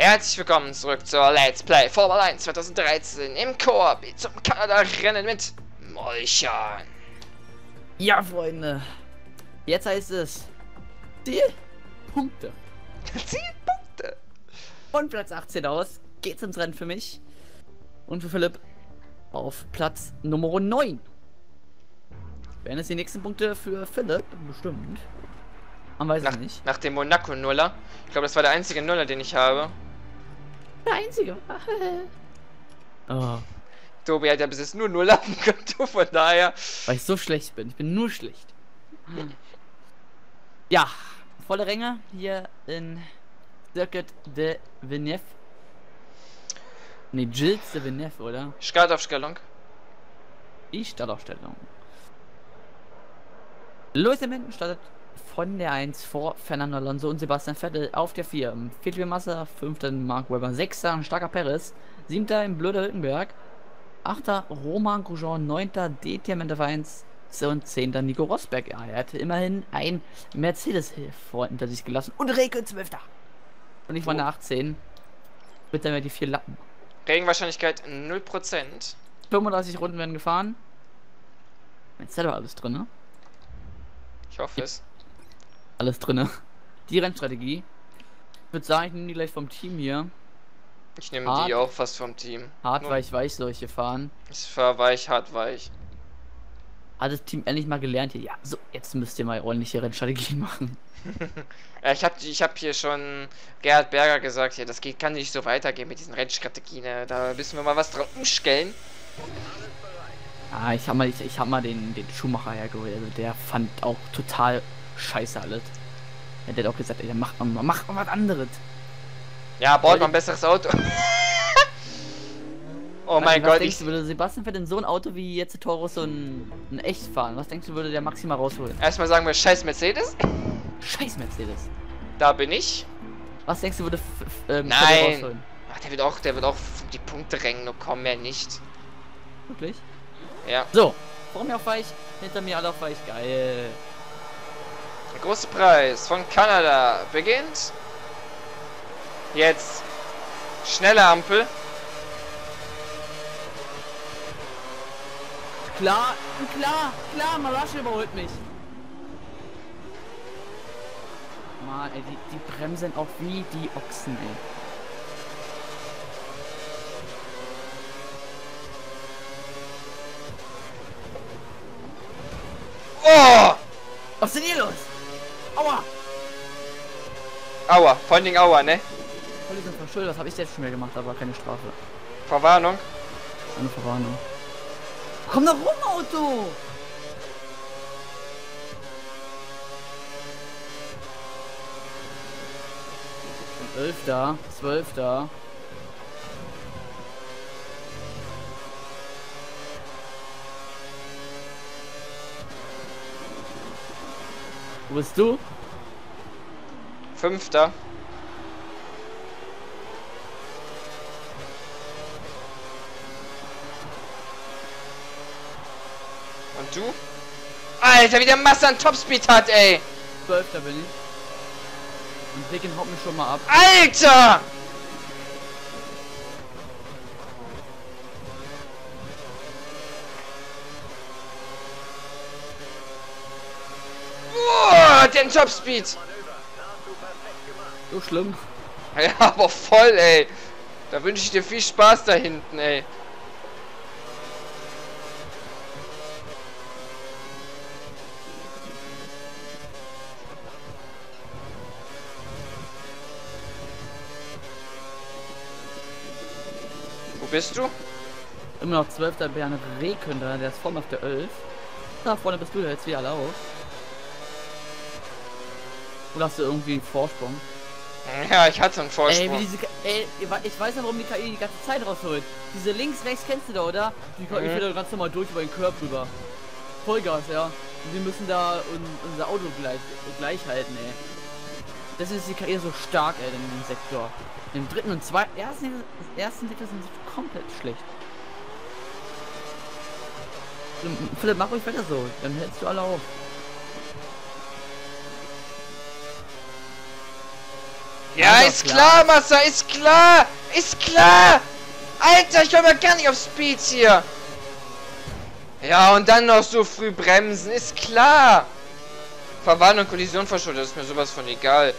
Herzlich willkommen zurück zur Let's Play Formel 1 2013 im Koop zum Kanada-Rennen mit Molchan. Ja, Freunde. Jetzt heißt es Ziel Punkte. 10 Punkte. Von Platz 18 aus geht's ins Rennen für mich. Und für Philipp auf Platz Nummer 9. Werden es die nächsten Punkte für Philipp? Bestimmt. Man weiß Nach, nicht. nach dem Monaco-Nuller. Ich glaube, das war der einzige Nuller, den ich habe. Der einzige. oh, Tobi hat ja bis jetzt nur Nuller auf dem Konto, von daher. weil ich so schlecht bin. Ich bin nur schlecht. Ja, volle Ränge hier in Circuit de Villeneuve. Ne, Gilles de Villeneuve, oder? Startaufstellung. Die Startaufstellung. Lewis Hamilton startet von der 1 vor Fernando Alonso und Sebastian Vettel auf der 4. Felipe Massa, 5. Mark Webber, 6. ein starker Perez, 7. im Blöder Hülkenberg, 8. Roman Grosjean, 9. DTM auf 1 und 10. Nico Rosberg. Ja, er hatte immerhin ein Mercedes vor hinter sich gelassen und Reke 12. Und ich war Oh. nach 18. Bitte mir die vier Lappen. Regenwahrscheinlichkeit 0%. 35 Runden werden gefahren. Jetzt ist da doch alles drin, ne? Ich hoffe es. Alles drinne. Die Rennstrategie. Ich würde sagen, ich nehme die gleich vom Team hier. Ich nehme Hart. die auch fast vom Team. Hart, Nur- weich, weich solche fahren. Ich fahr weich, hart weich. Hat das Team endlich mal gelernt hier. Ja, so, jetzt müsst ihr mal ordentliche Rennstrategien machen. Ja, ich habe ich hab hier schon Gerhard Berger gesagt, ja, das geht, kann nicht so weitergehen mit diesen Rennstrategien. ne? Da müssen wir mal was drauf umstellen. Ah, ich hab mal, ich, ich hab mal den, den Schuhmacher hergeholt. Also der fand auch total scheiße alles. Ja, der hat auch gesagt, ey, macht mal, macht mal was anderes. Ja, baut mal ein besseres Auto. oh mein was Gott, denkst ich, du, würde Sebastian Vettel in so ein Auto wie jetzt Taurus so ein, ein echt fahren? Was denkst du, würde der maximal rausholen? erstmal sagen wir scheiß Mercedes. Scheiß Mercedes. Da bin ich. Was denkst du, würde ähm, Nein. Rausholen? Ach, der wird auch, der wird auch die Punkte rängen, nur kommen mehr nicht. Wirklich? Ja. So, vor mir auf weich, hinter mir alle auf weich. Geil. Der große Preis von Kanada beginnt. Jetzt. Schnelle Ampel. Klar, klar, klar, Malasche überholt mich. Mann, ey, die, die bremsen auch wie die Ochsen, ey. Oh! Was ist denn hier los? Aua! Aua, vor allen Dingen Aua, ne? Voll sind verschuldet, das habe ich jetzt schon mehr gemacht, aber keine Strafe. Verwarnung. Eine Verwarnung. Komm doch rum, Auto! Elf da, Wo bist du? Fünfter. Und du? Alter, wie der Masse an Topspeed hat, ey! Zwölfter bin ich. Und Dicken haut mich schon mal ab. Alter! Oh, den Topspeed! So schlimm. Ja, aber voll, ey. Da wünsche ich dir viel Spaß da hinten, ey. Wo bist du? Immer noch zwölfter Bern Rehkünder, der ist vorne auf der 11. Da vorne bist du jetzt wieder alle auf. Oder hast du irgendwie einen Vorsprung? Ja, ich hatte einen Ey, Vorsprung. wie diese Ey, ich wei- ich weiß ja, warum die KI die ganze Zeit rausholt. Diese links, rechts kennst du da, oder? Die KI Mhm. fährt da ganz normal durch über den Körper rüber. Vollgas, ja. Und wir müssen da un unser Auto gleich, gleich halten, ey. Das ist die KI so stark, ey, in dem Sektor. Im dritten und zweiten, ersten, ersten Sektor sind sie komplett schlecht. Philipp, mach ruhig weiter so, dann hältst du alle auf. Ja, ist klar, Massa, ist klar! Ist klar! Alter, ich komm mal gar nicht auf Speed hier! Ja, und dann noch so früh bremsen, ist klar! Verwarnung, Kollision verschuldet, ist mir sowas von egal.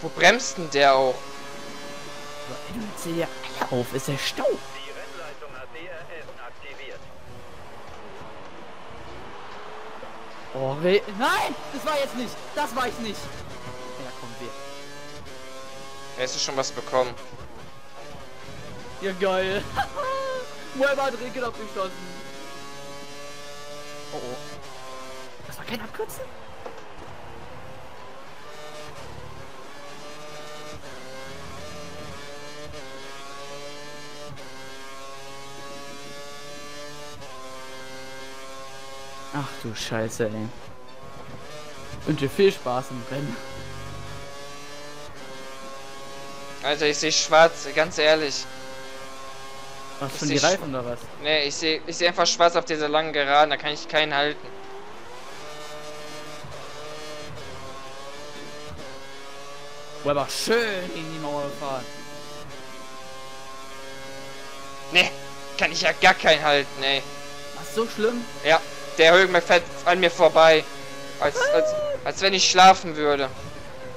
Wo bremst denn der auch? Ja alle auf, ist der Stau. Die Rennleitung hat DRS aktiviert. Oh, Nein! Das war jetzt nicht! Das war ich nicht! Hast du schon was bekommen? Ja, geil. Weber hat Regeln abgeschlossen. Oh, oh. Das war kein Abkürzen? Ach du Scheiße, ey. Wünsche viel Spaß im Rennen. Alter, ich sehe schwarz, ganz ehrlich. Was seh die Reifen oder was? Ne, ich sehe ich seh einfach schwarz auf dieser langen Geraden, da kann ich keinen halten. Weber schön in die Mauer gefahren. Ne, kann ich ja gar keinen halten, ey. Was so schlimm? Ja, der Höhenberg fährt an mir vorbei. Als, als, als wenn ich schlafen würde.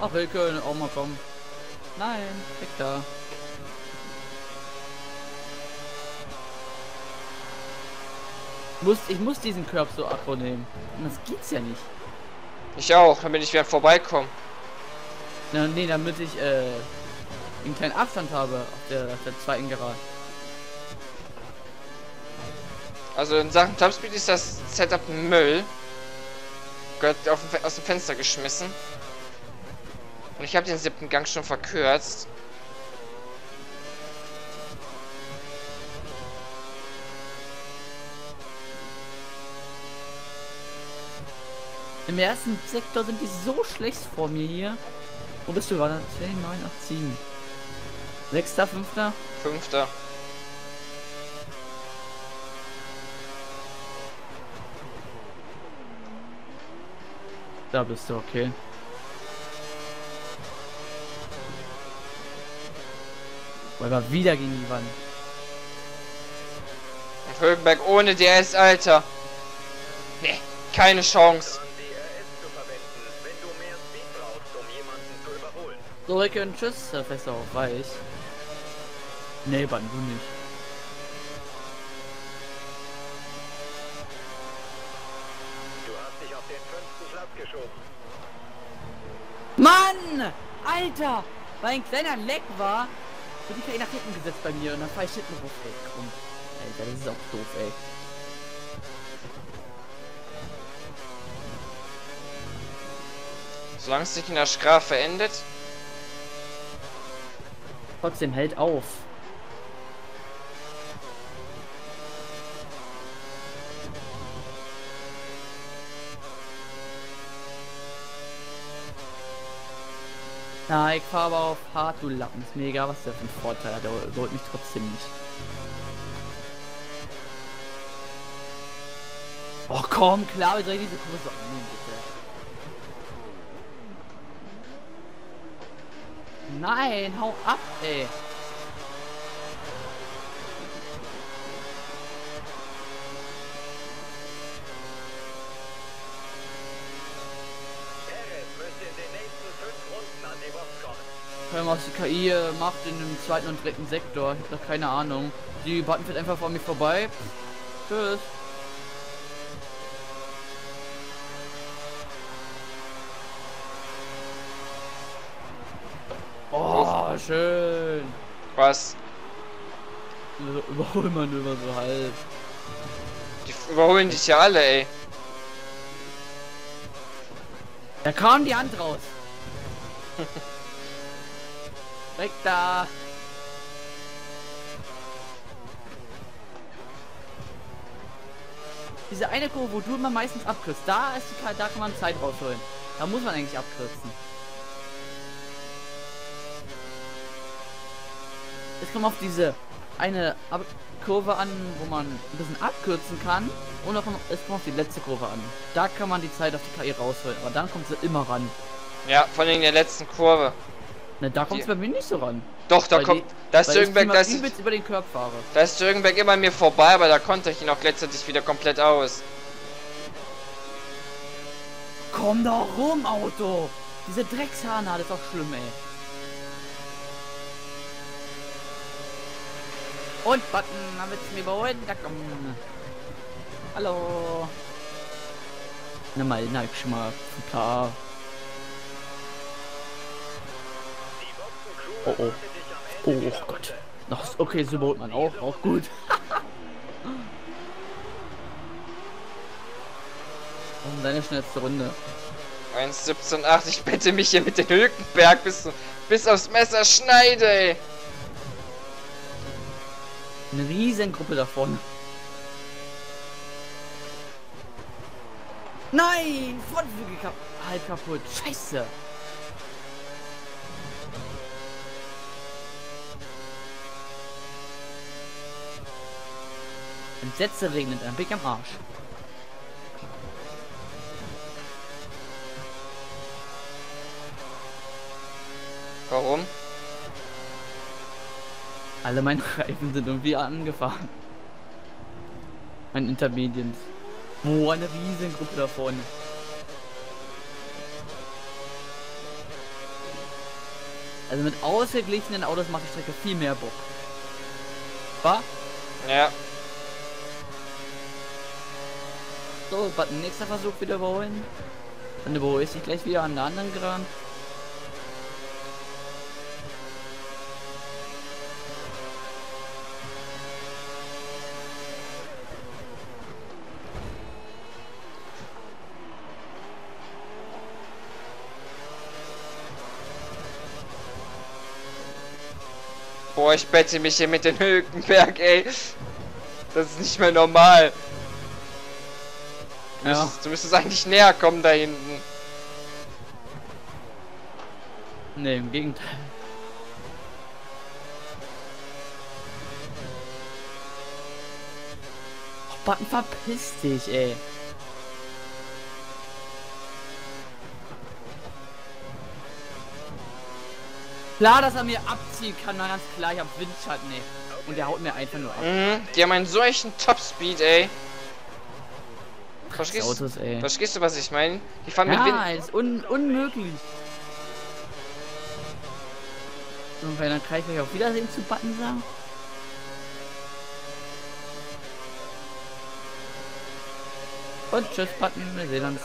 Ach, wir können auch mal kommen. Nein, weg da. Muss, ich muss diesen Körb so aggro nehmen. Das geht's ja nicht. Ich auch, damit ich wieder vorbeikommen. Na, nee, damit ich äh, einen kleinen Abstand habe auf der, auf der zweiten Gerade. Also in Sachen Topspeed ist das Setup Müll. Gehört auf aus dem Fenster geschmissen. Und ich habe den siebten Gang schon verkürzt. Im ersten Sektor sind die so schlecht vor mir hier. Wo bist du gerade? 10, 9, 8, 7. Sechster, fünfter? Fünfter. Da bist du, okay. Boah, aber wieder gegen die Wand. Und Höhenberg ohne DS, Alter. Nee, keine Chance. So, Ricky und tschüss, Herr Fester auf weich. Nee, Band, du nicht. Du hast dich auf den fünften Platz geschoben. Mann! Alter! Weil ein kleiner Leck war, wird die KI nach hinten gesetzt bei mir und dann fahr ich hinten drauf, ey. Komm. Alter, das ist auch doof, ey. Solange es sich in der Strafe endet. Trotzdem hält auf. Na, ich fahr aber auf hart, du Lappen. Ist mir egal, was der für einen Vorteil hat. Der überholt mich trotzdem nicht. Oh komm, klar, wie soll ich diese Kurse annehmen, bitte? Nein, hau ab, ey. Perez müsste in den nächsten fünf Runden an die Box kommen. Vor was die KI äh, macht in dem zweiten und dritten Sektor. Ich hab doch keine Ahnung. Die Button fährt einfach vor mir vorbei. Tschüss. Oh, schön. Was? So, Überholmanöver so halb. Die überholen dich ja alle, ey. Da kam die Hand raus. Weg da. Diese eine Kurve, wo du immer meistens abkürzt, da ist die, da kann man Zeit rausholen. Da muss man eigentlich abkürzen. Es kommt auf diese eine Ab Kurve an, wo man ein bisschen abkürzen kann. Und auch, es kommt auf die letzte Kurve an. Da kann man die Zeit auf die KI rausholen. Aber dann kommt sie immer ran. Ja, vor allem in der letzten Kurve. Na, da kommt es bei mir nicht so ran. Doch, da Weil kommt. die- Da ist immer da ist, über den Körper fahre. da ist Irgendberg immer mir vorbei, aber da konnte ich ihn auch letztendlich wieder komplett aus. Komm doch rum, Auto! Diese Dreckshahn ist doch schlimm, ey. Und Button, damit es mir überholen. Da komm. Hallo. Na mal, ich schon mal ein paar. Oh oh. Oh, oh Gott. Noch, okay, so baut man auch, auch gut. Und seine schnellste Runde. 1,17,8. Ich bitte mich hier mit den Hülkenberg bis, bis aufs Messer schneide, ey. Eine Riesengruppe davon. Nein! Frontflügel kap halb kaputt. Scheiße. Wenn Sätze regnet, dann bin ich am Arsch. Warum? Alle meine Reifen sind irgendwie angefahren. Mein Intermediens. Wo eine Riesengruppe da vorne. Also mit ausgeglichenen Autos macht die Strecke viel mehr Bock. War? Ja. So, nächster Versuch wieder überholen. Dann überhole ich gleich wieder an der anderen Gran. Boah, ich bette mich hier mit den Hülkenberg, ey. Das ist nicht mehr normal. Du Ja. müsstest, du müsstest eigentlich näher kommen da hinten. Ne, im Gegenteil. Oh, Button, verpiss dich, ey. Klar, dass er mir abziehen kann, na ganz klar, ich hab Windschatten, ey. Und der haut mir einfach nur ab. Mhm, die haben einen solchen Topspeed, ey. Verstehst, Autos, ey. verstehst du, was ich meine? Die fahren mit Wind. Ja, ist un unmöglich. So, weil dann kann ich euch auf Wiedersehen zu Button sagen. Und tschüss Button, wir sehen uns.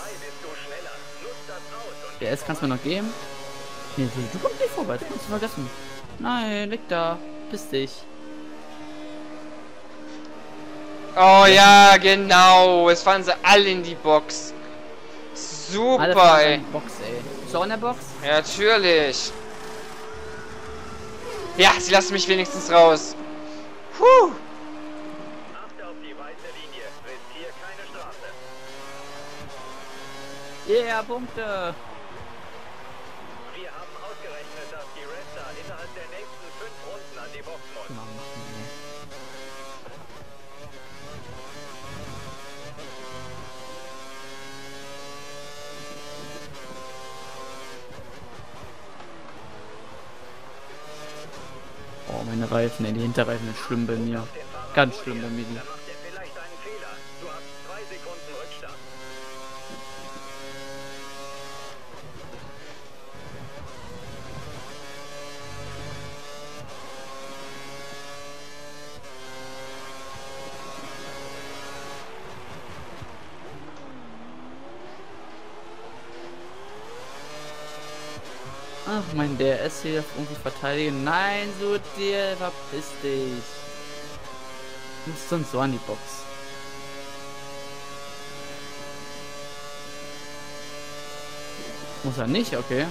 Der S kannst du mir noch geben? Nee, du, kommst nicht vorbei, das kannst du vergessen. Nein, leg da. Piss dich. Oh ja, genau. Es fahren sie alle in die Box. Alle Super, fahren ey. in die Box, ey. Bist du auch in der Box? Ja, natürlich. Ja, sie lassen mich wenigstens raus. Puh. Achte auf meine Reifen, ey, die Hinterreifen sind schlimm bei mir. Ganz schlimm bei mir. Ach, mein DRS hier irgendwie verteidigen. Nein, so dir, verpiss dich. Du musst sonst so an die Box. Muss er nicht, okay.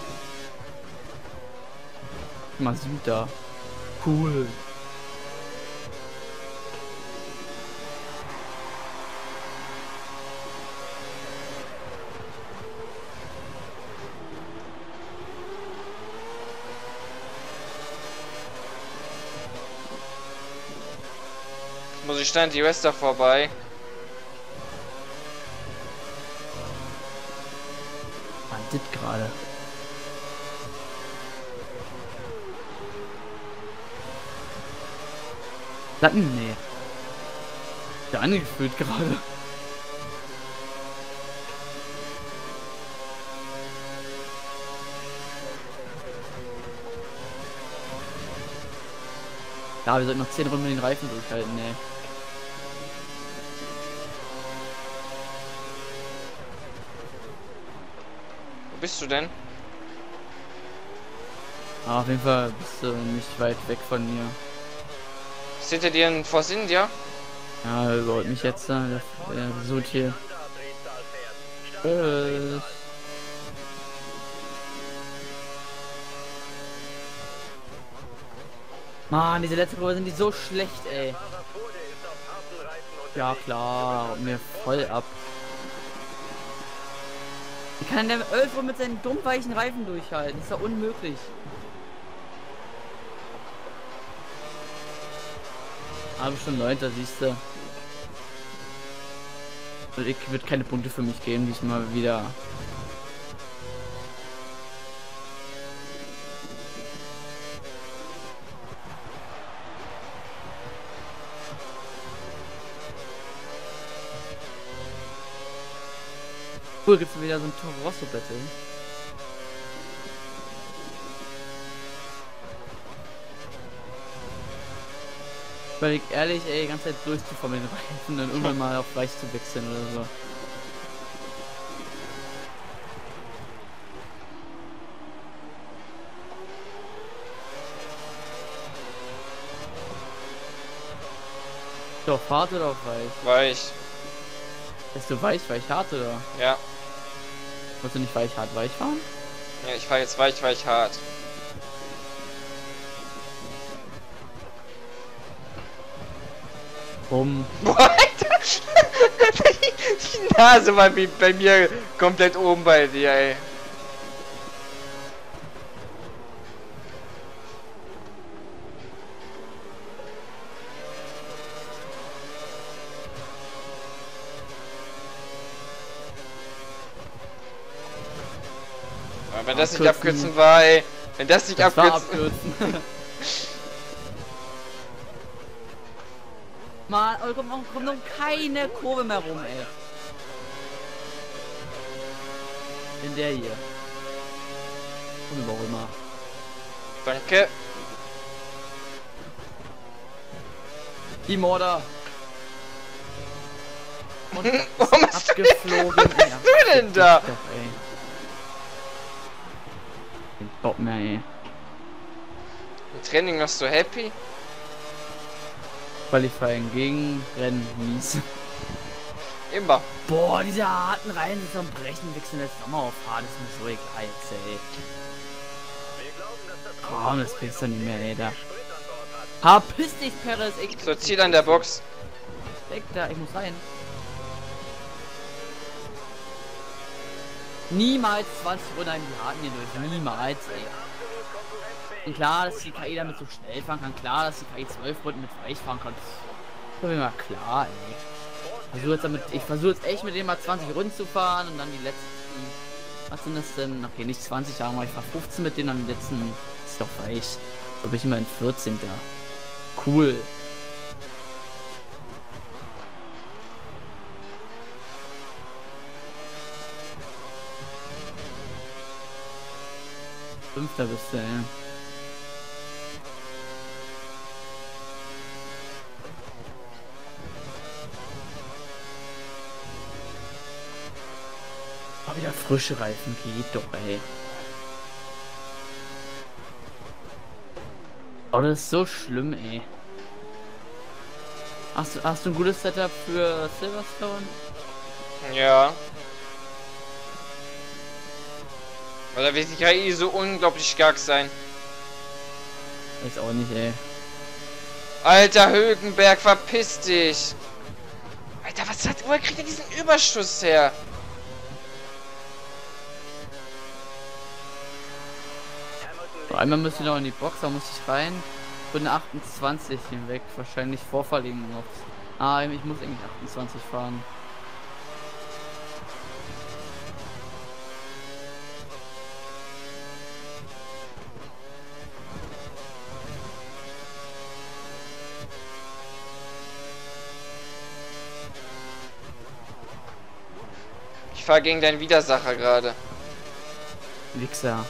Mal Süd da. Cool. muss ich schnell die Wester vorbei. Man dit gerade. Platten? Nee. Der angefüllt gerade. Ja, wir sollten noch 10 Runden mit den Reifen durchhalten, ey. Bist du denn? Ah, auf jeden Fall bist du nicht weit weg von mir. Hinter dir ein Force India? Ja, er überholt mich jetzt. Der, versucht hier. Äh, Mann, diese letzte Kurve sind die so schlecht, ey. Ja klar, mir voll ab. Kann der 11 Uhr mit seinen dummweichen Reifen durchhalten? ist doch unmöglich. Aber schon Leute, siehst du. Ich wird keine Punkte für mich geben, diesmal wieder. Cool, gibt's wieder so ein Toro Rosso Battle. Weil ich ehrlich, ey, die ganze Zeit durchzukommen mit den Reifen und dann irgendwann mal auf weiß zu wechseln oder so. Auf hart oder auf weich? Weich. Bist du weich, weich, hart oder? Ja. Wolltest du nicht weich, hart, weich fahren? ja ich fahr jetzt weich, weich hart. Boah, Alter. die, die Nase war wie bei mir komplett oben bei dir, ey. Wenn das nicht Abkürzen. war, ey. Wenn das nicht Das war abkürzen. abkürzen. Mann, oh, kommt noch, kommt noch keine Kurve mehr rum, ey. In der hier. Und warum immer. Danke. Die Morder. Und Warum hast du denn, abgeflogen. was machst du denn da? Doch, Bock mehr, ey. Im Training warst du happy? Qualifying gegen Rennen mies. Immer. Boah, diese harten Reihen sind am Brechen wechseln jetzt nochmal auf hart, ist mir so egal ey. Komm, das kriegst du nicht mehr, ey, da. Verpiss dich, Perez, ich So, Ziel an der Box. weg da, ich muss rein. Niemals 20 Runden einen harten hier durch, niemals, ey. Und klar, dass die KI damit so schnell fahren kann, klar, dass die KI 12 Runden mit weich fahren kann. Das ist doch immer klar, ey. Ich versuche jetzt echt mit dem mal 20 Runden zu fahren und dann die letzten, was sind das denn? Okay, nicht 20 Jahre, ich fahr 15 mit denen, die letzten, ist doch weich. Da bin ich immer in 14. Cool. Fünfter bist du, ey. Oh, wieder frische Reifen, geht doch, ey. Oh, das ist so schlimm, ey. Hast du, hast du ein gutes Setup für Silverstone? Ja. Oder wird die KI so unglaublich stark sein? Weiß auch nicht, ey. Alter Högenberg, verpiss dich! Alter, was hat. Woher kriegt er diesen Überschuss her? Einmal müssen wir noch in die Box, da muss ich rein. Runde 28 hinweg, wahrscheinlich Vorverlegen noch. Ah, ich muss eigentlich 28 fahren. Fahre gegen deinen Widersacher gerade. Wichser.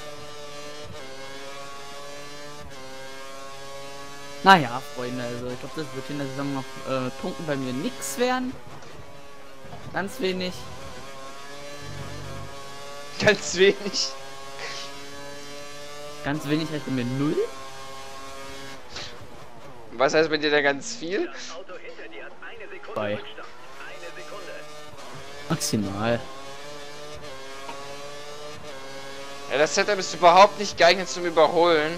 Naja, Freunde, also ich glaube, das wird in der Saison noch äh, Punkten bei mir nix werden. Ganz wenig. Ganz wenig. Ganz wenig heißt bei mir null. Was heißt bei dir da ganz viel? Das Auto hinter dir hat eine Sekunde Bei. Rückstand. Eine Sekunde. Maximal. Ja, das Setup ist überhaupt nicht geeignet zum Überholen.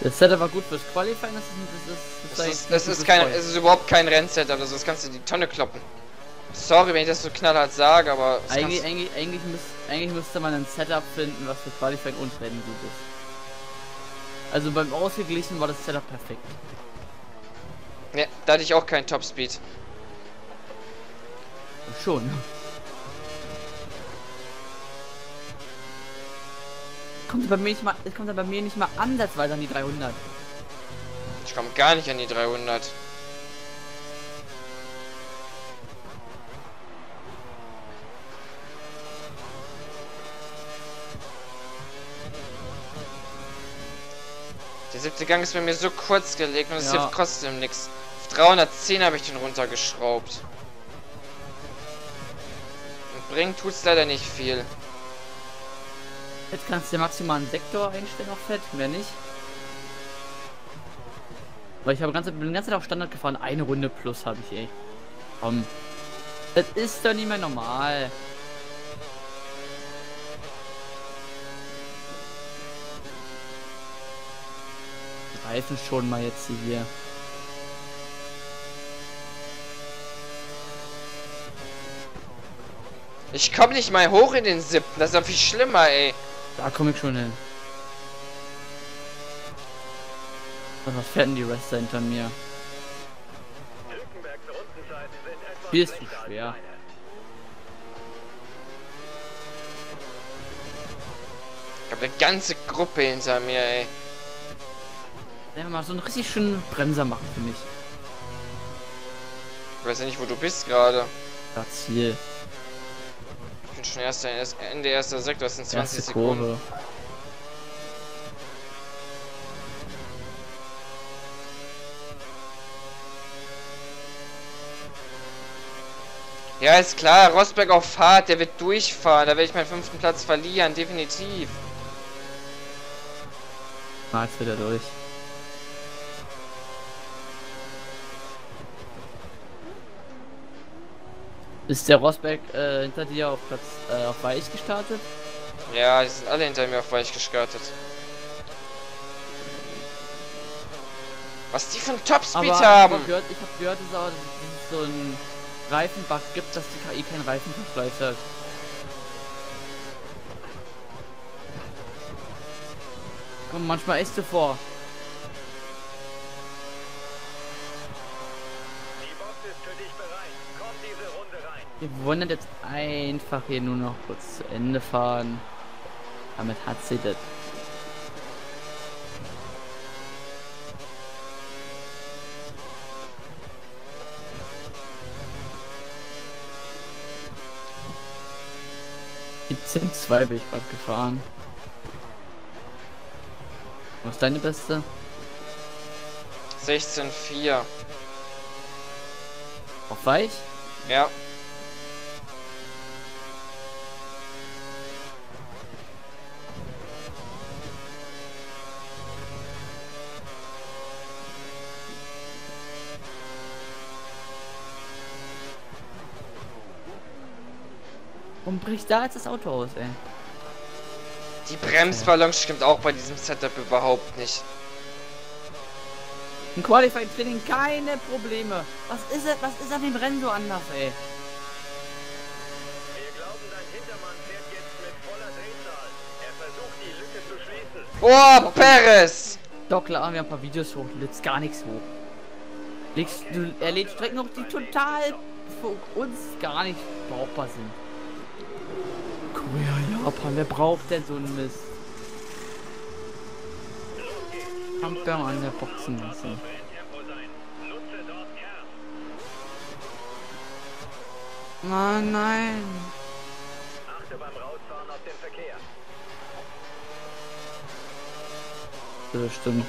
Das Setup war gut fürs Qualifying, das ist, das ist, Es das ist, es ist, kein, es ist überhaupt kein Rennsetup, also das kannst du in die Tonne kloppen. Sorry, wenn ich das so knallhart sage, aber... das eigentlich, eigentlich, eigentlich, müß, eigentlich müsste man ein Setup finden, was für Qualifying und Rennen gut ist. Also beim Ausgeglichen war das Setup perfekt. Ne, da hatte ich auch keinen Topspeed. Schon. Kommt bei mir nicht mal, es kommt bei mir nicht mal ansatzweise an die 300. Ich komme gar nicht an die 300. Der siebte Gang ist bei mir so kurz gelegt und es Ja. hilft trotzdem nichts. Auf 310 habe ich den runtergeschraubt. Und bringt tut's leider nicht viel. Jetzt kannst du dir maximal einen Sektor einstellen auf Fett, mehr nicht. Weil ich habe ganze, bin die ganze Zeit auf Standard gefahren, eine Runde plus habe ich ey. Komm. Das ist doch nicht mehr normal. Reifen schon mal jetzt hier. Ich komme nicht mal hoch in den siebten. Das ist ja viel schlimmer, ey. Da komme ich schon hin. Was fährt denn die Rester hinter mir? Hier ist zu schwer. Ich habe eine ganze Gruppe hinter mir, ey. Wir mal so einen richtig schönen Bremser machen für mich. Ich weiß ja nicht, wo du bist gerade. Das Ziel. Bin schon erster, erst- Ende erster Sektor, das sind 20 Erste Sekunden. Kurve. Ja, ist klar, Rosberg auf Fahrt, der wird durchfahren. Da werde ich meinen fünften Platz verlieren, definitiv. Na, jetzt wird er durch. Ist der Rosberg äh, hinter dir auf Platz äh, auf weich gestartet? Ja, die sind alle hinter mir auf weich gestartet. Was die für einen Topspeed Aber haben. ich habe gehört, ich hab gehört, dass es, so einen Reifenbug gibt, dass die KI keinen Reifenverschleiß hat. Komm manchmal echt so vor. Wir wollen jetzt einfach hier nur noch kurz zu Ende fahren. Damit hat sie das. Die 10-2 bin ich gerade gefahren. Was ist deine beste? 16-4. Auf weich? Ja. Und bricht da jetzt das Auto aus, ey. Die Bremsbalance stimmt auch bei diesem Setup überhaupt nicht. Im Qualifying Training keine Probleme. Was ist es, was ist an dem Rennen so anders, ey? Wir glauben, dein Hintermann fährt jetzt mit voller Drehzahl. Er versucht, die Lücke zu schließen. Oh, Perez! Doch, klar, wir haben ein paar Videos hoch, du lädst gar nichts hoch. Legst, du, er lädt Strecken hoch, die total für uns gar nicht brauchbar sind. Korea, Japan, wer braucht denn so einen Mist? Kamper an der Boxen lassen. In Tempo sein. Nutze dort Kern. Oh nein. Achte beim Rausfahren auf den Verkehr. Das stimmt.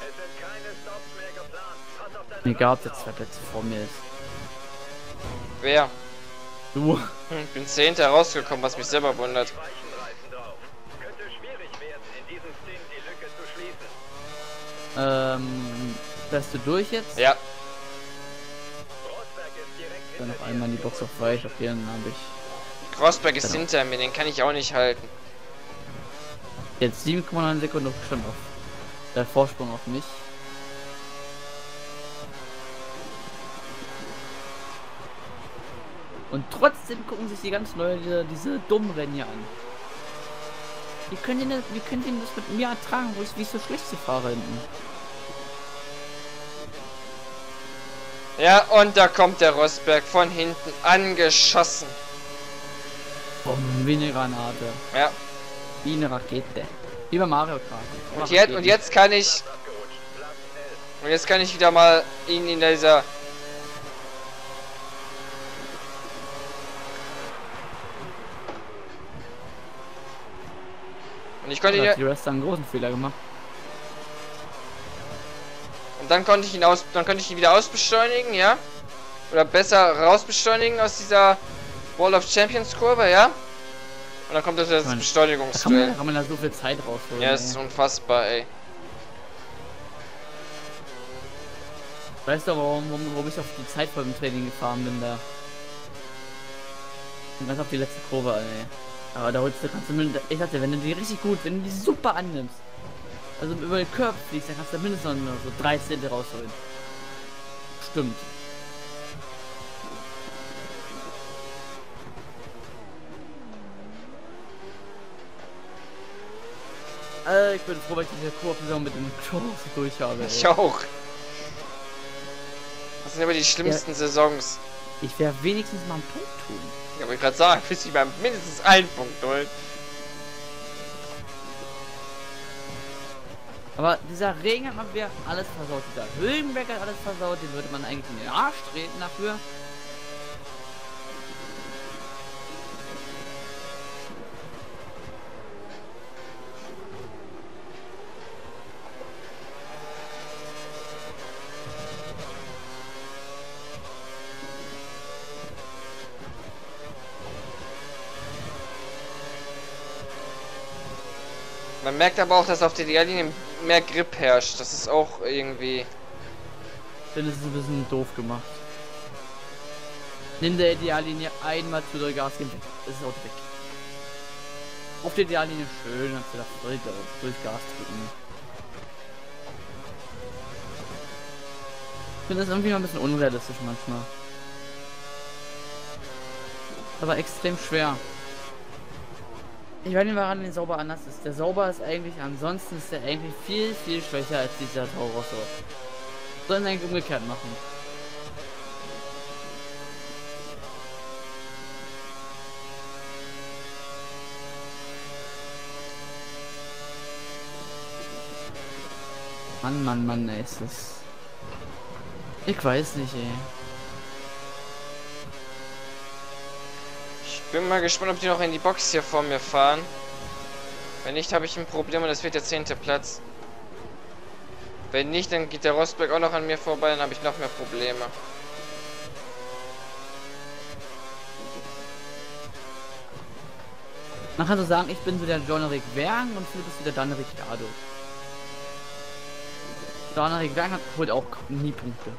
Es sind keine Stops mehr geplant. Pass auf deine Egal, ob der Bremse zwei auf. Plätze vor mir ist. Wer? Du. Ich bin Zehnter rausgekommen, was mich selber wundert. Ähm, wärst du durch jetzt? Ja, Rosberg ist direkt Dann noch einmal in die Box auf weich. Okay, dann habe ich Rosberg ist Genau. hinter mir, den kann ich auch nicht halten. jetzt 7,9 Sekunden schon auf der Vorsprung auf mich. Und trotzdem gucken sich die ganzen Leute diese dummen Rennen hier an. Wie könnt ihr das, wie könnt ihr das mit mir ertragen, wo ich wie ich so schlecht sie fahre hinten? Ja, und da kommt der Rosberg von hinten angeschossen. Eine Granate. Ja, Wie eine Rakete. Wie bei Mario Kart. und jetzt, und jetzt kann ich, Abgerutscht. Platz 11. und jetzt kann ich wieder mal ihn in dieser konnte ihn, die Rest einen großen Fehler gemacht. und dann konnte ich ihn aus, dann konnte ich ihn wieder ausbeschleunigen, ja? Oder besser rausbeschleunigen aus dieser Wall of Champions Kurve, ja? Und dann kommt das, das Beschleunigungsduell. da kann man da so viel Zeit rausholen. Ja, ey. ist unfassbar, ey. Weißt du, warum, warum, warum ich auf die Zeit vor dem Training gefahren bin da? Und ganz auf die letzte Kurve, ey. Aber da holst du, kannst du mindestens, ich sagte, wenn du die richtig gut, wenn du die super annimmst, also über den Körper fliegst, dann kannst du mindestens noch so drei Zehntel rausholen. Stimmt. Äh, ich bin froh, weil ich diese Kurve mit dem Kurs durch habe. Ich auch. Das sind aber die schlimmsten Saisons. Ich werde wenigstens mal einen Punkt tun. Ja, wollte ich gerade sagen, bis ich mal mindestens einen Punkt holen. Aber dieser Regen hat mal wieder alles versaut. Dieser Höhenberg hat alles versaut. Den würde man eigentlich in den Arsch treten dafür. Man merkt aber auch, dass auf der Ideallinie mehr Grip herrscht. Das ist auch irgendwie. Ich finde, es ein bisschen doof gemacht. Nimm der Ideallinie einmal zu der Gas geben. weg. Das ist auch weg. Auf der Ideallinie schön, hast du da durch Gas drücken. Ich finde das irgendwie noch ein bisschen unrealistisch manchmal. Aber extrem schwer. Ich weiß nicht, woran den Sauber anders ist. Der Sauber ist eigentlich, ansonsten ist der eigentlich viel, viel schwächer als dieser Taurosso. Sollen eigentlich umgekehrt machen. Mann, Mann, Mann, ist das... Ich weiß nicht, ey. Bin mal gespannt, ob die noch in die Box hier vor mir fahren. Wenn nicht, habe ich ein Problem und das wird der zehnte Platz. Wenn nicht, dann geht der Rosberg auch noch an mir vorbei, dann habe ich noch mehr Probleme. Man kann so sagen, ich bin so der John-Rick Wern und du bist so der Dan Ricciardo. John-Rick Wern hat holt auch nie Punkte.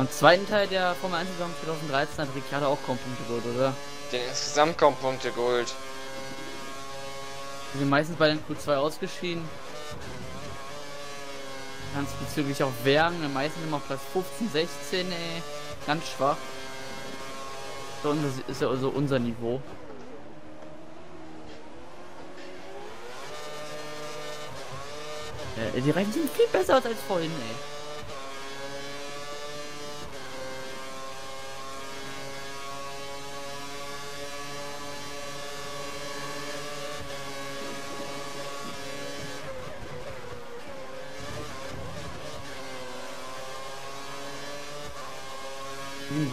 Im zweiten Teil der Formel 1 Saison 2013 hat Ricciardo auch kaum Punkte geholt, oder? Den insgesamt kaum Punkte geholt. Die sind meistens bei den Q2 ausgeschieden. Ganz bezüglich auch Wergen, meistens immer auf Platz 15, 16, ey. Ganz schwach. So unser, ist ja also unser Niveau. Äh, die Reifen sind viel besser als vorhin, ey.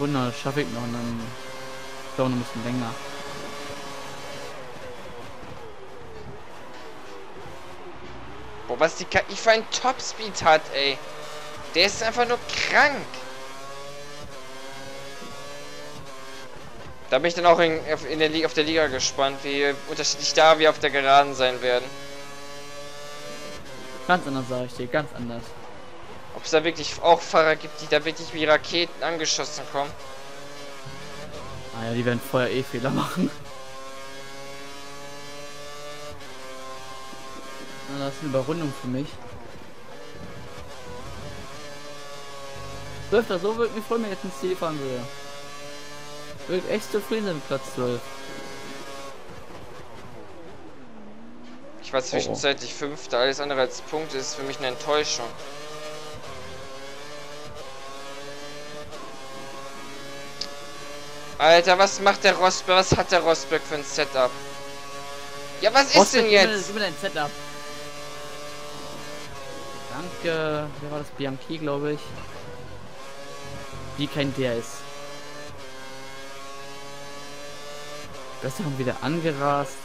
Runde, das schaffe ich noch und dann dauert noch ein bisschen länger. Boah, was die KI für einen Topspeed hat, ey. Der ist einfach nur krank. Da bin ich dann auch in, in der, Liga, auf der Liga gespannt, wie unterschiedlich da wir auf der Geraden sein werden. Ganz anders sage ich dir, ganz anders. Ob es da wirklich auch Fahrer gibt, die da wirklich wie Raketen angeschossen kommen. Ah ja, die werden vorher eh Fehler machen. Na, das ist eine Überrundung für mich. Zwölfter, so würde mich freuen, wenn ich jetzt ins Ziel fahren würde. Würde echt zufrieden sein mit Platz 12. Ich war zwischenzeitlich Fünfter, alles andere als Punkte ist für mich eine Enttäuschung. Alter, was macht der Rosberg? Was hat der Rosberg für ein Setup? Ja, was ist Rosberg, denn gib mir- jetzt? Gib mir dein Setup. Danke. Wer war das? Bianchi, glaube ich. Die kein DRS. Das haben wieder angerast.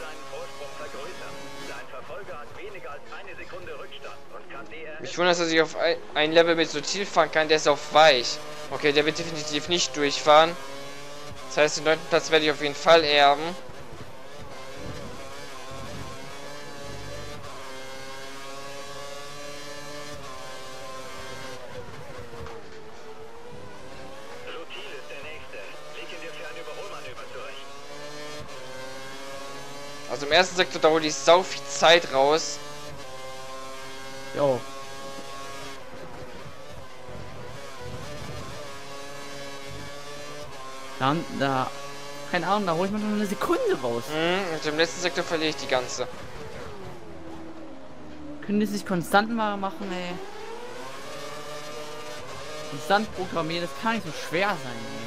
Mich wundert, dass ich auf ein, ein Level mit so Ziel fahren kann, der ist auf weich. Okay, der wird definitiv nicht durchfahren. Das heißt, den neunten Platz werde ich auf jeden Fall erben. Sutil ist der nächste. Leg ihn dir für ein Überholmanöver zurecht. Also im ersten Sektor, da hole ich sau viel Zeit raus. Jo. Dann, da, keine Ahnung, da hole ich mir nur eine Sekunde raus. Mhm, und im letzten Sektor verliere ich die ganze. Können die sich konstant mal machen, ey? Konstant programmieren, das kann nicht so schwer sein, ey.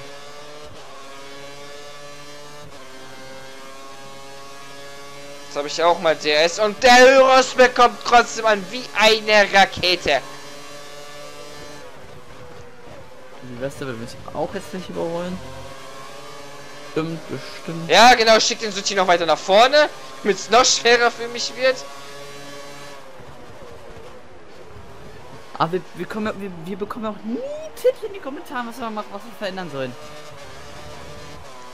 Jetzt habe ich auch mal DRS und der Rosberg kommt trotzdem an wie eine Rakete. Die Weste will mich auch jetzt nicht überholen. Stimmt, bestimmt. Ja, genau, schickt den Suti noch weiter nach vorne, damit es noch schwerer für mich wird. Aber wir, wir, kommen, wir, wir bekommen ja auch nie Tipps in die Kommentare, was wir machen, was wir verändern sollen.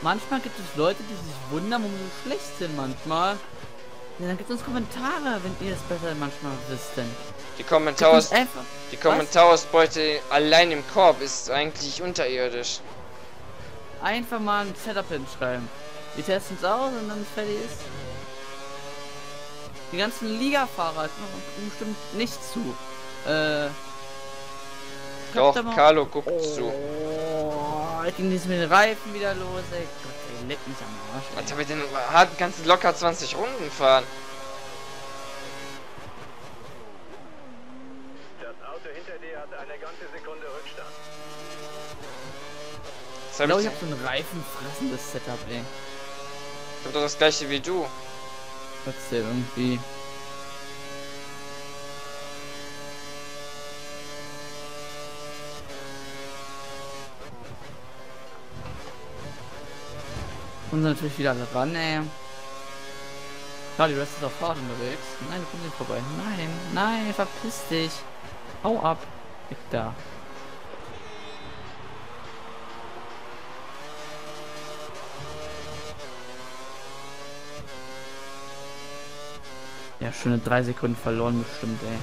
Manchmal gibt es Leute, die sich wundern, warum wir so schlecht sind manchmal. Ja, dann gibt es uns Kommentare, wenn ihr es besser manchmal wisst. Denn. Die Gebt Kommentare uns einfach. die Kommentarausbeute allein im Korb ist eigentlich unterirdisch. Einfach mal ein Setup hinschreiben. Wir testen es aus und dann fertig ist. Die ganzen Liga-Fahrer hören bestimmt nicht zu. Äh. Doch, Carlo guckt zu. Oh, jetzt ging das mit den Reifen wieder los, ey. Gott, ey, leck mich am Arsch. Ey. Alter, wir den harten ganzen locker 20 Runden fahren. Das Auto hinter dir hat eine ganze Sekunde Rückstand. Jetzt Ich hab glaube, ich, ich habe so ein reifenfressendes Setup, ey. ich hab doch das gleiche wie du. Trotzdem irgendwie. Und natürlich wieder alle ran, ey. Ja, die Rest ist auf Fahrt unterwegs. Nein, du kommst nicht vorbei. Nein, nein, verpiss dich. Hau ab. Weg da. Ja, schöne drei Sekunden verloren bestimmt, ey.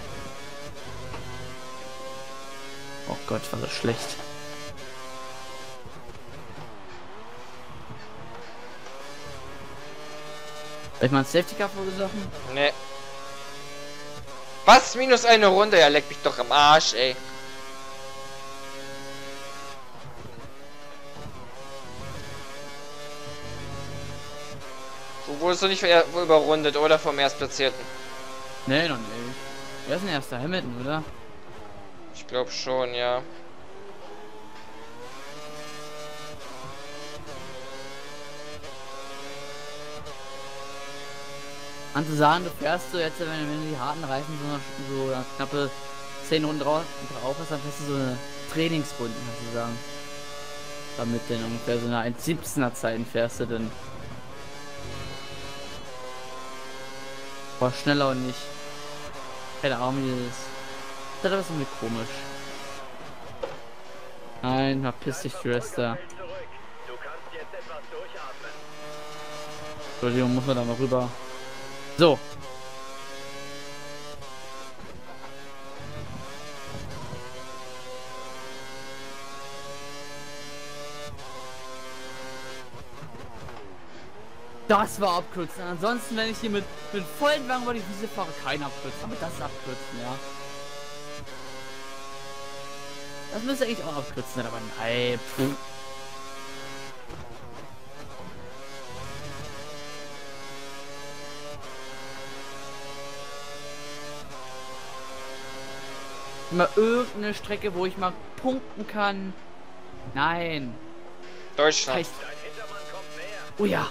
Oh Gott, war das schlecht. Soll ich mal ein Safety Car verursachen? Ne. Was? Minus eine Runde? Ja, leck mich doch am Arsch, ey. Wurdest doch nicht überrundet, oder? Vom Erstplatzierten. Nee, noch nicht. Wer ist denn erster? Hamilton, oder? Ich glaube schon, ja. Kannst du sagen, du fährst so jetzt, wenn, du die harten Reifen so, so knappe 10 Runden drauf, drauf hast, dann fährst du so eine Trainingsrunden, kannst du sagen. Damit denn ungefähr so eine 1,17er Zeiten fährst du denn. Boah, schneller und nicht. Keine Ahnung, wie das ist. Das ist irgendwie komisch. Nein, verpiss dich, durchatmen. Entschuldigung, muss man da mal rüber. So. Das war abkürzen. Ansonsten, wenn ich hier mit, mit vollen Wagen über die Wiese fahre, kein abkürzen. Aber das ist abkürzen, ja. Das müsste eigentlich auch abkürzen sein, aber nein. Puh. Immer irgendeine Strecke, wo ich mal punkten kann. Nein. Deutschland. Heißt, oh ja.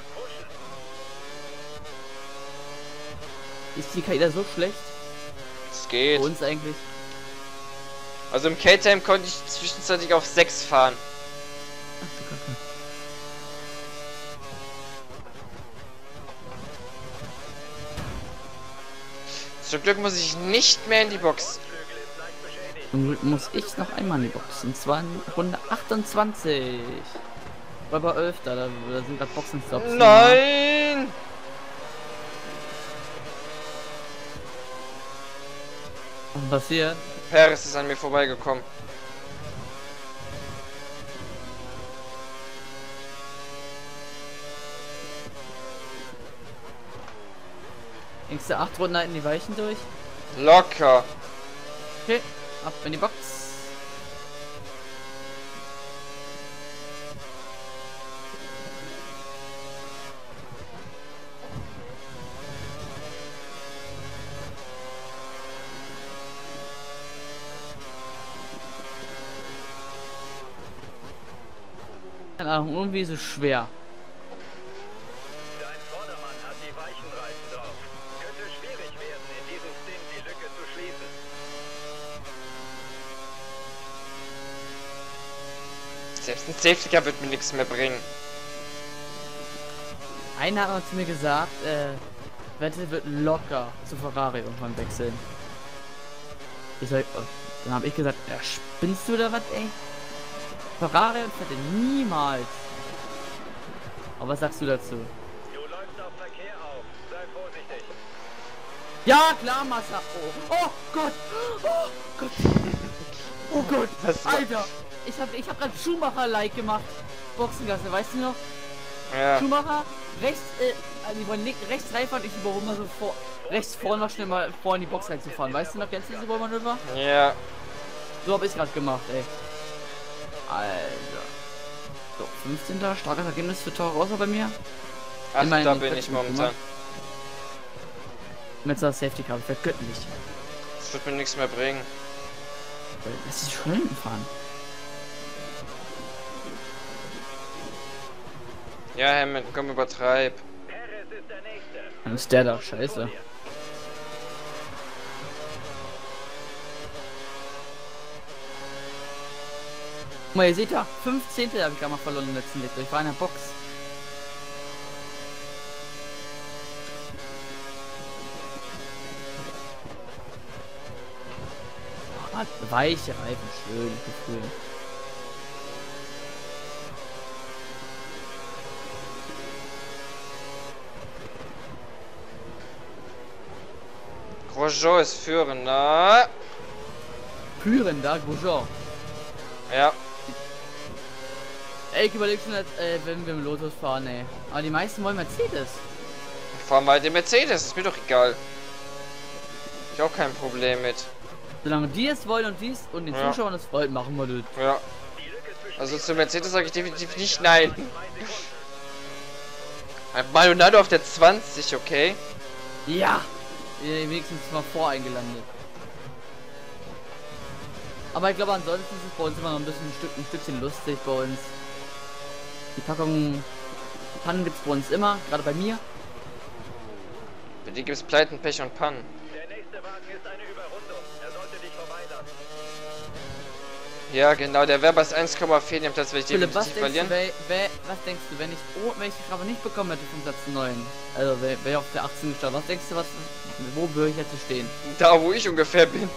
Ist die KI da so schlecht? Es Für geht. uns eigentlich. Also im K-Time konnte ich zwischenzeitlich auf 6 fahren. Ach du Kacke. Zum Glück muss ich nicht mehr in die Box. Zum Glück muss ich noch einmal in die Box. Und zwar in Runde 28. Oder bei 11. Da, da sind gerade Boxenstops. Nein! Was passiert? Paris ist an mir vorbeigekommen. Denkst du 8 Runden halten die Weichen durch? Locker. Okay, ab in die Box. Die Lücke zu schließen. Selbst ein Safety Car wird mir nichts mehr bringen. Einer hat mal zu mir gesagt, äh, Vettel wird locker zu Ferrari irgendwann wechseln. Ich sag, äh, dann habe ich gesagt, ja, spinnst du da was, ey? Ferrari und Vettel niemals. Aber was sagst du dazu? Du läufst auf Verkehr auf. Sei vorsichtig. Ja, klar, Massa. Oh, oh Gott. Oh Gott. Oh Gott. Was war- Alter. Ich hab, ich hab grad Schumacher-like gemacht. Boxengasse, weißt du noch? Ja. Schumacher, rechts, äh, also die wollen nicht rechts reinfahren, ich überhole mal so vor, rechts vorne noch schnell mal vor in die Box reinzufahren. Weißt du noch, kennst du diese Überholmanöver? Ja. So hab ich gerade gemacht, ey. Alter. So, 15. Starkes Ergebnis für Toro Rosso bei mir. Ach, Immerhin da bin ich momentan. Mit so einer Safety Car, wäre göttlich. Das wird mir nichts mehr bringen. Lass dich schon hinten fahren. Ja, Hamilton, komm, übertreib. Dann ist der da, scheiße. Mal, ihr seht ja, 15. habe ich gerade mal verloren im letzten Licht. Ich war in der Box. Ah, weiche Reifen, schön, Gefühl. Grosjean ist führender. Führender Grosjean. Ja. Ich überleg schon, äh, wenn wir mit Lotus fahren, ey. Aber die meisten wollen Mercedes. Fahren wir den Mercedes, ist mir doch egal. Ich auch kein Problem mit. Solange die es wollen und dies und den Ja. Zuschauern es freut, machen wir das. Ja. Also zu Mercedes sage ich definitiv nicht nein. Maldonado auf der 20, okay? Ja! Wenigstens mal voreingelandet. Aber ich glaube, ansonsten ist es bei uns immer noch ein bisschen ein, Stück, ein Stückchen lustig bei uns. Die Packung Pannen gibt es bei uns immer, gerade bei mir. Für die gibt's Pleiten, Pech und Pannen. Der nächste Wagen ist eine Überrundung. Er sollte dich vorbeilassen. Ja, genau, der Werber ist 1,4 dem Platz, werde ich Philipp, was verlieren. du, wer, wer, was denkst du, wenn ich, oh, wenn ich die Strafe nicht bekommen hätte vom Platz 9, also wer, wer auf der 18 gestartet, was denkst du, was, wo würde ich jetzt stehen? Da, wo ich ungefähr bin.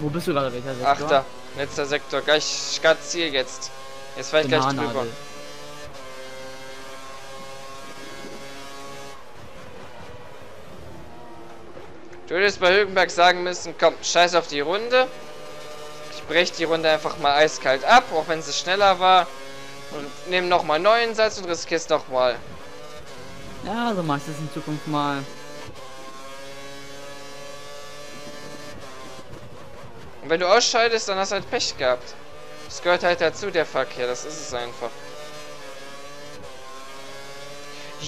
Wo bist du gerade, welcher Sektor? Achter, letzter Sektor. Gleich gerade Ziel jetzt. Jetzt war ich gleich drüber. Bananadel. Du hättest bei Hülkenberg sagen müssen, komm, scheiß auf die Runde. Ich brech die Runde einfach mal eiskalt ab, auch wenn sie schneller war. Und nehm nochmal neuen Satz und riskier's nochmal. Ja, so machst du es in Zukunft mal. Und wenn du ausscheidest, dann hast du halt Pech gehabt. Das gehört halt dazu, der Verkehr, das ist es einfach.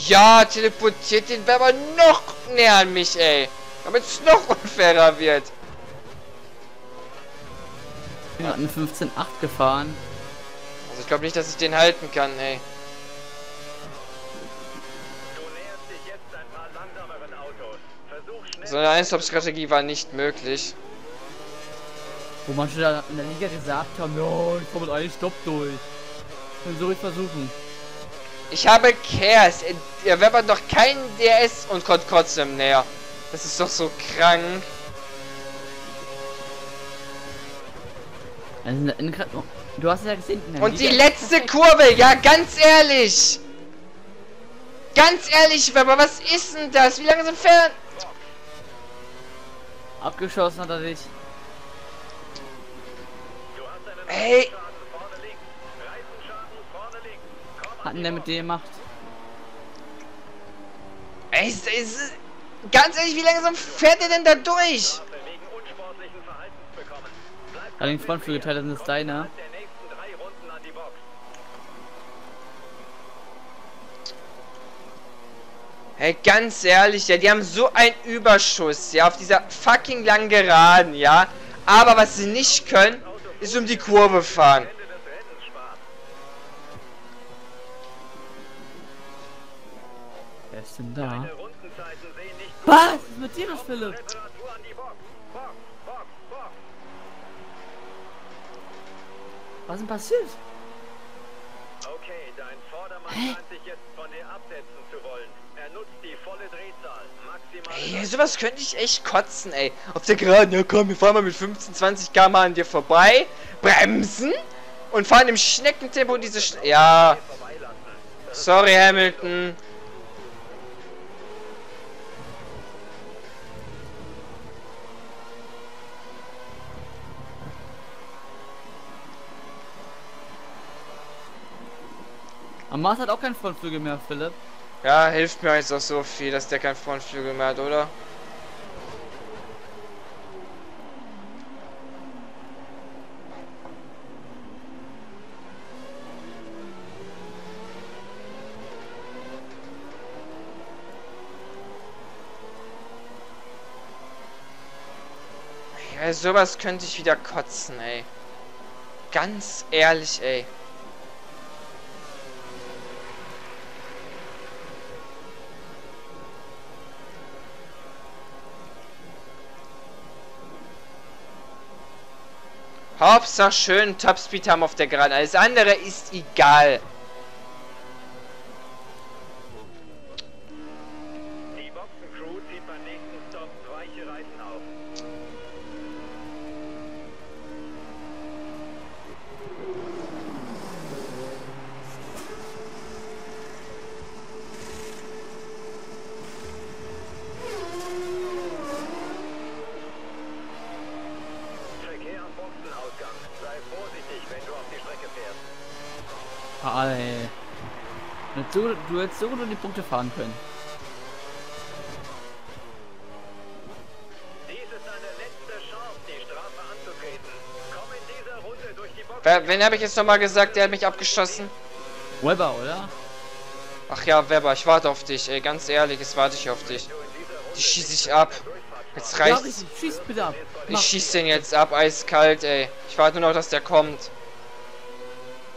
Ja, teleportiert den Werber noch näher an mich, ey. Damit es noch unfairer wird. Ich bin gerade eine 15.8 gefahren. Also ich glaube nicht, dass ich den halten kann, ey. Du näherst dich jetzt ein paar langsameren Autos. Versuch schnell. So eine Einstop-Strategie war nicht möglich. Wo manche da in der Liga gesagt haben, ja, ich komme mit einem Stopp durch. Dann soll ich versuchen. Ich habe Cares. Er Werber doch kein DS und kommt trotzdem näher. Das ist doch so krank. Also oh, du hast es ja gesehen. Und die letzte Kurve, ja, ganz ehrlich. Ganz ehrlich, Werber, was ist denn das? Wie lange sind fern? Abgeschossen hat er dich. Du hast einen Hey. Reifenschaden vorne links. Reifenschaden vorne links. Komm Hat an denn der mit dir gemacht? Ey, ist, ist, ganz ehrlich, wie langsam fährt er denn da durch? Ja, den Frontflügelteil, das ist deiner. der. Hey, ganz ehrlich, ja, die haben so einen Überschuss, ja, auf dieser fucking langen Geraden, ja. Aber was sie nicht können, ist um die Kurve fahren. Wer ist denn da? Deine Rundenzeiten sehen nicht gut Was ist mit dir los, Philipp? Was ist denn passiert? Okay, dein Vordermann scheint Ey, sowas könnte ich echt kotzen, ey. Auf der Geraden, ja komm, wir fahren mal mit 15, 20 km an dir vorbei, bremsen und fahren im Schneckentempo diese Sch Ja, sorry Hamilton. Am Mars hat auch keinen Frontflügel mehr, Philipp. Ja, hilft mir jetzt auch so viel, dass der kein Frontflügel mehr hat, oder? Ja, sowas könnte ich wieder kotzen, ey. Ganz ehrlich, ey. Hauptsache schön Topspeed haben auf der Geraden. Alles andere ist egal. Die Boxencrew zieht beim nächsten Stop weiche Reifen auf. Verkehr am Boxenausgang. Sei vorsichtig, wenn du auf die Strecke fährst. Ah, ey. Du hättest so, so nur die Punkte fahren können. Dies ist deine letzte Chance, die Strafe anzutreten. Komm in dieser Runde durch die Box. Wer, wen habe ich jetzt nochmal gesagt, der hat mich abgeschossen? Weber, oder? Ach ja, Weber, ich warte auf dich, ey. Ganz ehrlich, jetzt warte ich auf dich. Die schieße ich ab. Jetzt Ja, reicht's. richtig. Schieß bitte ab. Ich Mach. schieß den jetzt ab, eiskalt, ey. Ich warte nur noch, dass der kommt.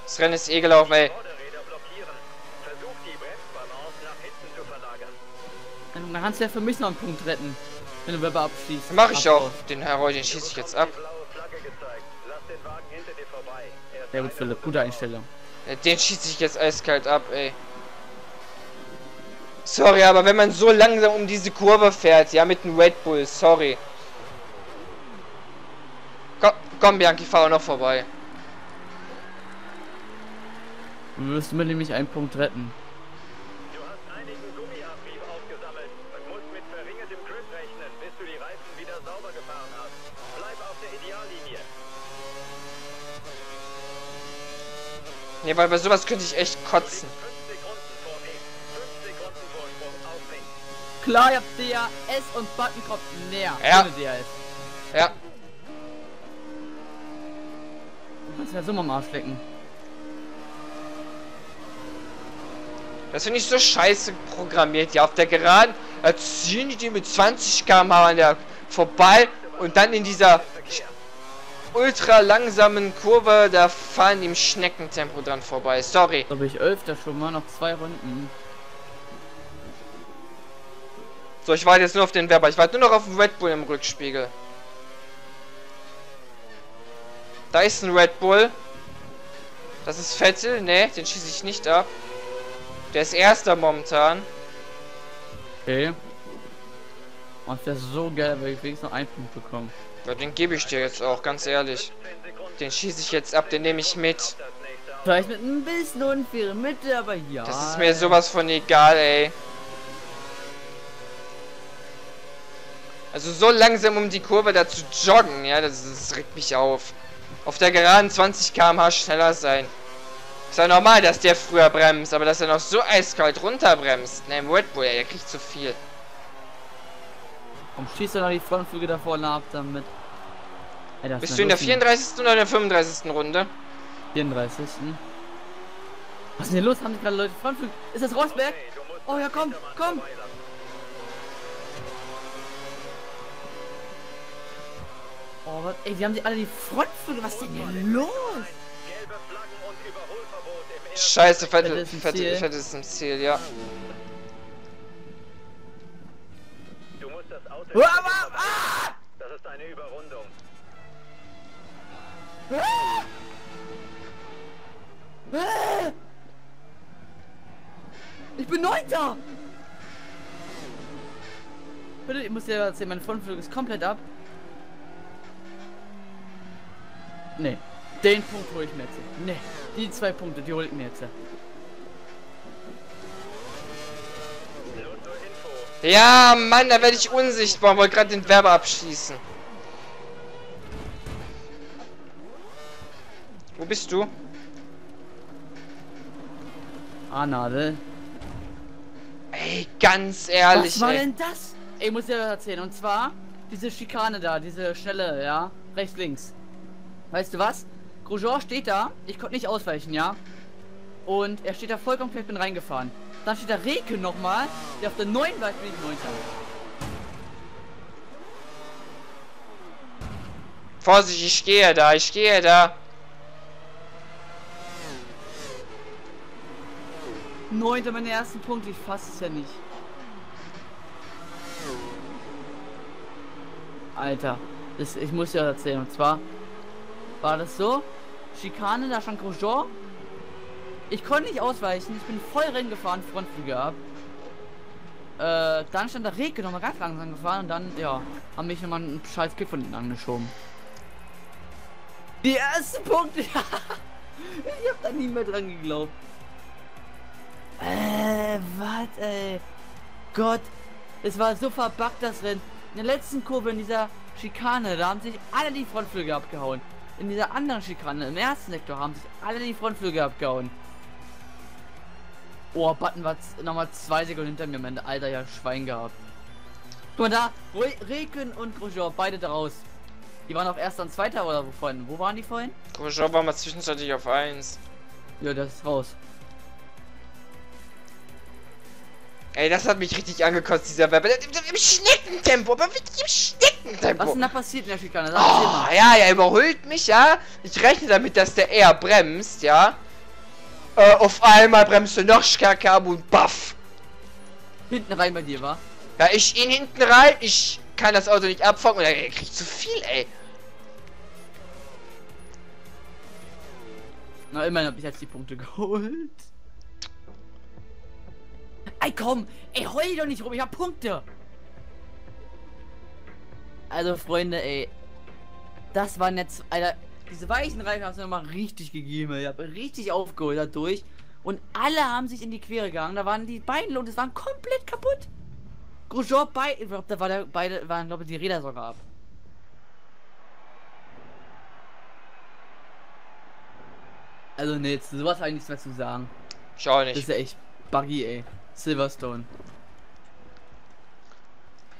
Das Rennen ist eh gelaufen, ey. Vorderräder blockieren. Versuch die Bremsbalance nach hinten zu verlagern. Dann kannst du ja für mich noch einen Punkt retten. Wenn du Webber abschließt. Mach ich auch. Den Herr den schieße ich jetzt ab. Sehr gut, Philipp. Gute Einstellung. Den schieße ich jetzt eiskalt ab, ey. Sorry, aber wenn man so langsam um diese Kurve fährt, ja, mit einem Red Bull, sorry. Komm, komm Bianchi, fahr auch noch vorbei. Du wirst mir nämlich einen Punkt retten. Du hast einigen Gummiabrieb aufgesammelt und musst mit verringertem Grip rechnen, bis du die Reifen wieder sauber gefahren hast. Bleib auf der Ideallinie. Nee, weil bei sowas könnte ich echt kotzen. 5 Sekunden vor Nick. 5 Sekunden Vorsprung auf Nick. Klar, ihr habt DRS und Button kommt näher. Ja. Ohne DRS. Ja, Du kannst ja so mal Arsch lecken. das finde ich so scheiße programmiert. Ja, auf der Geraden da ziehen die die mit 20 km/h an der vorbei und dann in dieser ultra langsamen Kurve, da fahren im Schneckentempo dran vorbei. Sorry. Da bin ich Elfter schon mal, noch zwei Runden. So, ich warte jetzt nur auf den Werber. Ich warte nur noch auf den Red Bull im Rückspiegel. Da ist ein Red Bull. Das ist Vettel. Ne, den schieße ich nicht ab. Der ist erster momentan. Okay. Und das wäre so geil, weil ich wenigstens noch einen Punkt bekomme. Ja, den gebe ich dir jetzt auch, ganz ehrlich. 10 Sekunden Den schieße ich jetzt ab, den nehme ich mit. Vielleicht mit ein bisschen unfaire Mitte, aber ja. Das ist mir sowas von egal, ey. Also so langsam um die Kurve da zu joggen, ja, das, das regt mich auf. Auf der geraden 20 km/h schneller sein. Ist ja normal, dass der früher bremst, aber dass er noch so eiskalt runterbremst. Ne, im Red Bull, ey, der kriegt zu viel. Warum schießt er noch die Frontflüge da vorne ab damit? Ey, Bist du in der Lucky. 34. oder in der 35. Runde? 34. Was ist denn hier los? Haben sich gerade Leute Frontflüge? Ist das Rosberg? Oh ja, komm, komm! Oh, was? Ey, die haben sich alle die Frontflüge. Was ist denn hier los? Scheiße, Fett Vettel, ist im Vettel, Ziel. Vettel ist im Ziel, ja. Das. Ah, ah, ah! Ist eine Überrundung. Ah! Ich bin Neunter! Bitte, ich muss dir erzählen, mein Frontflügel ist komplett ab. Nee, den Punkt hole ich mir jetzt. Nee, die zwei Punkte, die hole ich mir jetzt. Nur zur Info. Ja, Mann, da werde ich unsichtbar. Wollte gerade den Werber abschießen. Wo bist du? Ah, Nadel. Ey, ganz ehrlich, Was war ey. denn das? Ey, ich muss dir das erzählen. Und zwar diese Schikane da, diese schnelle, ja, rechts, links. Weißt du was? Grosjean steht da, ich konnte nicht ausweichen, ja. Und er steht da vollkommen quer, ich bin reingefahren. Dann steht da Reke nochmal, der auf der neuen war, ich bin nicht neunter. Vorsicht, ich stehe da, ich stehe da. Neunter meine ersten Punkte, ich fasse es ja nicht. Alter, das, ich muss dir das erzählen. Und zwar war das so, Schikane, da stand Grosjean. Ich konnte nicht ausweichen, ich bin voll Rennen gefahren, Frontflüge ab. Äh, dann stand der Reke nochmal ganz langsam gefahren und dann, ja, haben mich nochmal einen scheiß Kick von hinten angeschoben. Die ersten Punkte, ich hab da nie mehr dran geglaubt. Äh, was, ey? Gott, es war so verbuggt das Rennen. In der letzten Kurve in dieser Schikane, da haben sich alle die Frontflügel abgehauen. In dieser anderen Schikane, im ersten Sektor, haben sich alle die Frontflügel abgehauen. Oh, Button war nochmal zwei Sekunden hinter mir am Ende. Alter, ja, Schwein gehabt. Guck mal da, Re Reken und Grosjean, beide draus. Die waren auf erster und zweiter oder wo vorhin? Wo waren die vorhin? Grosjean war mal zwischenzeitlich auf 1. Ja, das ist raus. Ey, das hat mich richtig angekotzt, dieser Werber. Im, im Schneckentempo, aber wirklich im Was Schneckentempo. ist denn da passiert in der Schikane? Oh, ja, er überholt mich, ja. Ich rechne damit, dass der eher bremst, ja. Äh, auf einmal bremst du noch stärker ab und baff. Hinten rein bei dir, war? Ja, ich ihn hinten rein, ich kann das Auto nicht abfangen oder er kriegt zu viel, ey. Na, immerhin habe ich jetzt die Punkte geholt. Ey, komm! Ey, heul doch nicht rum, ich hab Punkte! Also, Freunde, ey. Das war jetzt, Alter. Diese weichen Reifen hast du nochmal richtig gegeben. Ich hab richtig aufgeholt dadurch. Und alle haben sich in die Quere gegangen. Da waren die beiden und es waren komplett kaputt. Grosjean, bei, ich glaub, da war der, beide waren, glaube ich, die Räder sogar ab. Also, zu sowas habe ich nichts mehr zu sagen. Ich auch Das nicht. ist ja echt buggy, ey. Silverstone.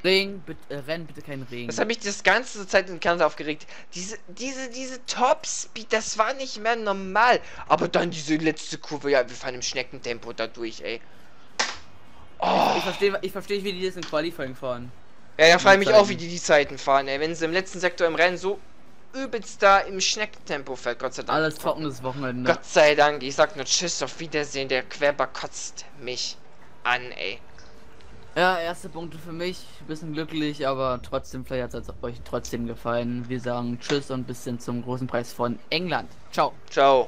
Regen, bitte, äh, Rennen, bitte kein Regen. Das habe ich das ganze Zeit in Kanada aufgeregt. Diese, diese, diese Top-Speed, das war nicht mehr normal. Aber dann diese letzte Kurve, ja, wir fahren im Schneckentempo da durch, ey. Oh, Ich verstehe, ich verstehe, wie die das in Qualifying fahren. ja, da frage ich mich Zeiten. auch, wie die die Zeiten fahren, ey. Wenn sie im letzten Sektor im Rennen so übelst da im Schneckentempo fährt, Gott sei Dank. Alles trockenes Wochenende. Gott sei Dank, ich sag nur Tschüss, auf Wiedersehen, der Querber kotzt mich an, ey. Ja, erste Punkte für mich. Bisschen glücklich, aber trotzdem, vielleicht hat es euch trotzdem gefallen. Wir sagen Tschüss und bis zum großen Preis von England. Ciao. Ciao.